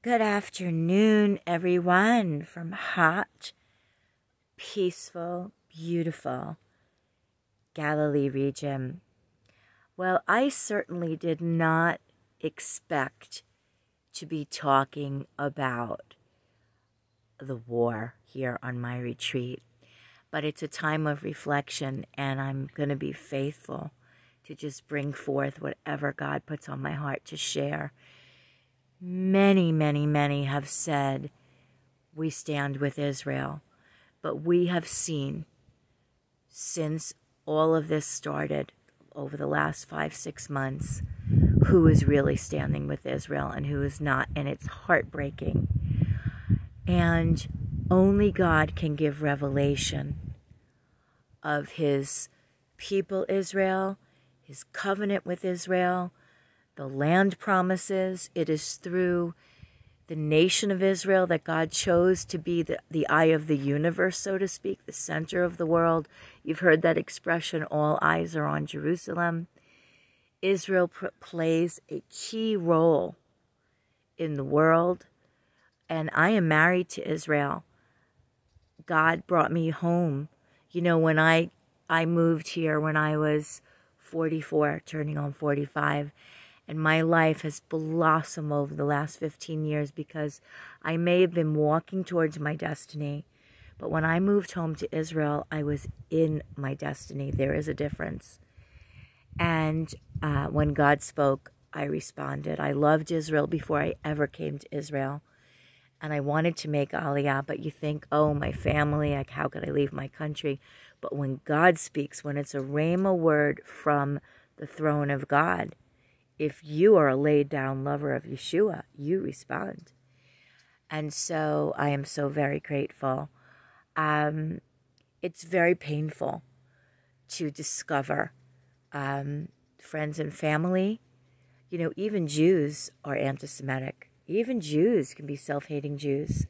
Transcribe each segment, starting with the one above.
Good afternoon, everyone, from hot, peaceful, beautiful Galilee region. Well, I certainly did not expect to be talking about the war here on my retreat, but it's a time of reflection, and I'm going to be faithful to just bring forth whatever God puts on my heart to share Many, many, many have said, We stand with Israel. But we have seen since all of this started over the last five, six months who is really standing with Israel and who is not. And it's heartbreaking. And only God can give revelation of his people, Israel, his covenant with Israel, the land promises. It is through the nation of Israel that God chose to be the, the eye of the universe, so to speak, the center of the world. You've heard that expression, all eyes are on Jerusalem. Israel pr- plays a key role in the world, and I am married to Israel. God brought me home. You know, when I I moved here when I was 44, turning on 45, and my life has blossomed over the last 15 years because I may have been walking towards my destiny, but when I moved home to Israel, I was in my destiny. There is a difference. And uh, when God spoke, I responded. I loved Israel before I ever came to Israel. And I wanted to make Aliyah, but you think, oh, my family, like, how could I leave my country? But when God speaks, when it's a Rhema word from the throne of God, if you are a laid down lover of Yeshua, you respond. And so I am so very grateful. Um, it's very painful to discover um, friends and family. You know, even Jews are anti Semitic. Even Jews can be self hating Jews.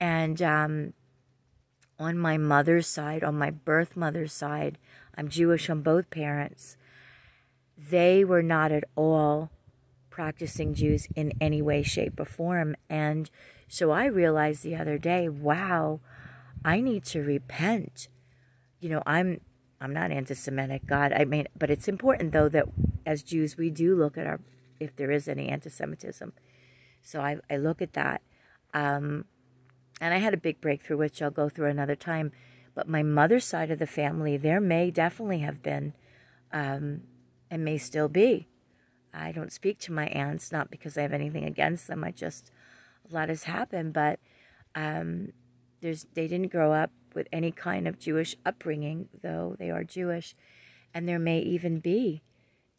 And um, on my mother's side, on my birth mother's side, I'm Jewish on both parents they were not at all practicing Jews in any way, shape, or form. And so I realized the other day, wow, I need to repent. You know, I'm I'm not anti-Semitic, God. I mean, but it's important though that as Jews we do look at our if there is any anti-Semitism. So I I look at that, um, and I had a big breakthrough, which I'll go through another time. But my mother's side of the family, there may definitely have been um, and may still be. I don't speak to my aunts, not because I have anything against them. I just, a lot has happened, but um, there's they didn't grow up with any kind of Jewish upbringing, though they are Jewish. And there may even be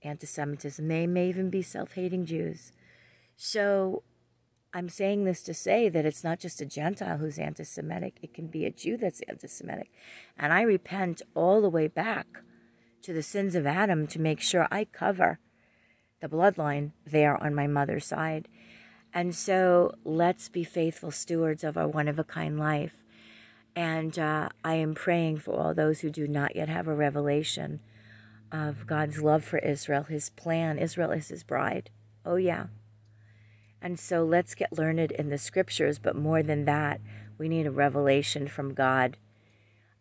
anti Semitism, they may even be self hating Jews. So I'm saying this to say that it's not just a Gentile who's anti Semitic, it can be a Jew that's anti Semitic. And I repent all the way back to the sins of Adam to make sure I cover the bloodline there on my mother's side. And so let's be faithful stewards of our one of a kind life. And uh, I am praying for all those who do not yet have a revelation of God's love for Israel, his plan. Israel is his bride. Oh, yeah. And so let's get learned in the scriptures, but more than that, we need a revelation from God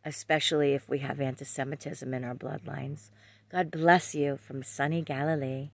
especially if we have anti Semitism in our bloodlines. God bless you from sunny Galilee.